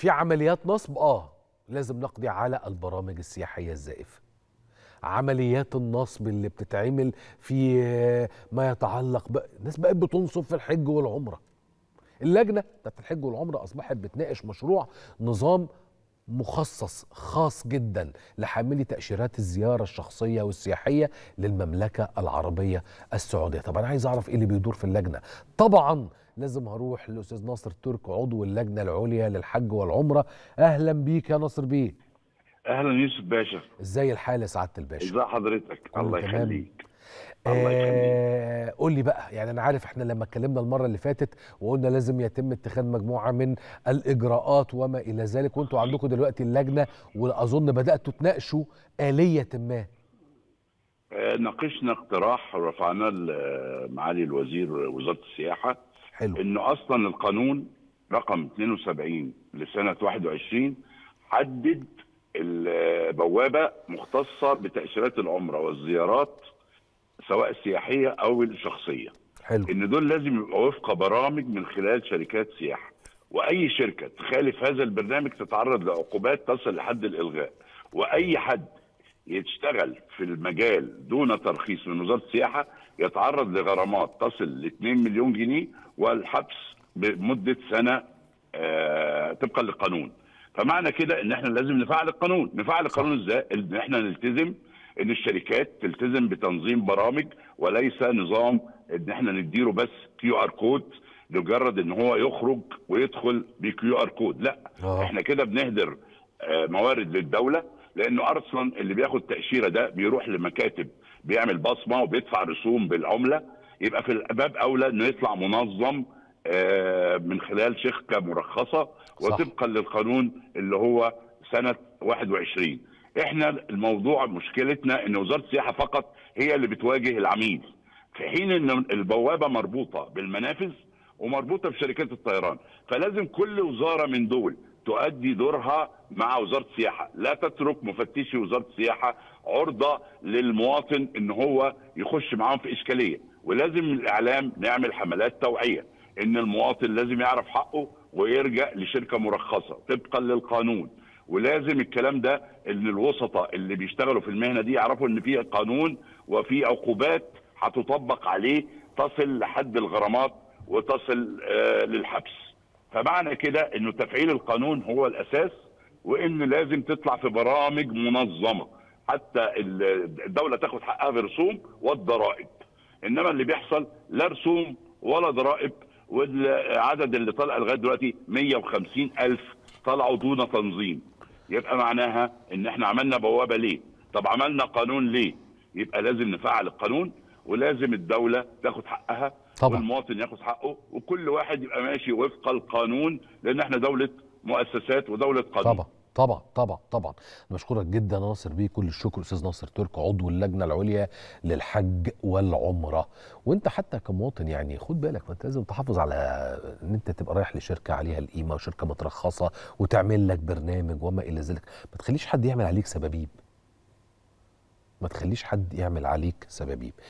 في عمليات نصب؟ آه. لازم نقضي على البرامج السياحية الزائفة. عمليات النصب اللي بتتعمل في ما يتعلق ب... الناس بقت بتنصب في الحج والعمرة. اللجنة بتاعت الحج والعمرة أصبحت بتناقش مشروع نظام مخصص خاص جدا لحاملي تأشيرات الزيارة الشخصية والسياحية للمملكة العربية السعودية. طب أنا عايز أعرف إيه اللي بيدور في اللجنة. طبعا لازم هروح للأستاذ ناصر ترك عضو اللجنة العليا للحج والعمرة. أهلا بيك يا ناصر بيه. أهلا يوسف باشا. إزاي الحال يا سعادة الباشا؟ ازي حضرتك؟ كله الله؟ يخليك. الله يخليك. آه قول لي بقى يعني أنا عارف إحنا لما اتكلمنا المرة اللي فاتت وقلنا لازم يتم اتخاذ مجموعة من الإجراءات وما إلى ذلك وأنتوا عندكم دلوقتي اللجنة وأظن بدأتوا تناقشوا آلية ما. آه، ناقشنا اقتراح رفعناه لمعالي الوزير وزارة السياحة حلو. انه أصلا القانون رقم 72 لسنة 21 حدد البوابة مختصة بتأشيرات العمرة والزيارات سواء السياحية أو الشخصية. حلو. إن دول لازم يبقى وفق برامج من خلال شركات سياحة. وأي شركة تخالف هذا البرنامج تتعرض لعقوبات تصل لحد الإلغاء. وأي حد يشتغل في المجال دون ترخيص من وزاره السياحة يتعرض لغرامات تصل ل 2 مليون جنيه والحبس بمدة سنة آه، طبقا للقانون. فمعنى كده إن إحنا لازم نفعل القانون. نفعل القانون إزاي؟ إن إحنا نلتزم إن الشركات تلتزم بتنظيم برامج وليس نظام إن إحنا نديله بس QR code لمجرد إن هو يخرج ويدخل ب QR code. لا آه. إحنا كده بنهدر آه، موارد للدولة لأنه أصلا اللي بياخد تأشيرة ده بيروح لمكاتب بيعمل بصمة وبيدفع رسوم بالعملة يبقى في الباب أولى إنه يطلع منظم آه، من خلال شركة مرخصة. وطبقا للقانون اللي هو سنة 21 إحنا الموضوع مشكلتنا إن وزارة السياحة فقط هي اللي بتواجه العميل في حين إن البوابة مربوطة بالمنافذ ومربوطة بشركات الطيران فلازم كل وزارة من دول تؤدي دورها مع وزارة السياحة. لا تترك مفتشي وزارة السياحة عرضة للمواطن إن هو يخش معاهم في إشكالية. ولازم الإعلام نعمل حملات توعية إن المواطن لازم يعرف حقه ويرجع لشركة مرخصة طبقا للقانون. ولازم الكلام ده إن الوسطاء اللي بيشتغلوا في المهنة دي يعرفوا إن في قانون وفي عقوبات هتطبق عليه تصل لحد الغرامات وتصل آه للحبس. فمعنى كده إنه تفعيل القانون هو الأساس وإن لازم تطلع في برامج منظمة. حتى ال- الدولة تاخد حقها بالرسوم والضرائب إنما اللي بيحصل لا رسوم ولا ضرائب والعدد اللي طلع لغاية دلوقتي 150 ألف طلعوا دون تنظيم. يبقى معناها إن إحنا عملنا بوابة ليه؟ طب عملنا قانون ليه؟ يبقى لازم نفعل القانون ولازم الدولة تاخد حقها طبعا. والمواطن ياخد حقه وكل واحد يبقى ماشي وفق القانون لأن إحنا دولة مؤسسات ودولة قانون. طبعا طبعا طبعا طبعا. بشكرك جدا ناصر بيه كل الشكر أستاذ ناصر ترك عضو اللجنة العليا للحج والعمرة. وأنت حتى كمواطن يعني خد بالك ما أنت لازم تحافظ على إن أنت تبقى رايح لشركة عليها القيمة وشركة مترخصة وتعمل لك برنامج وما إلى ذلك. ما تخليش حد يعمل عليك سبابيب. ما تخليش حد يعمل عليك سبابيب.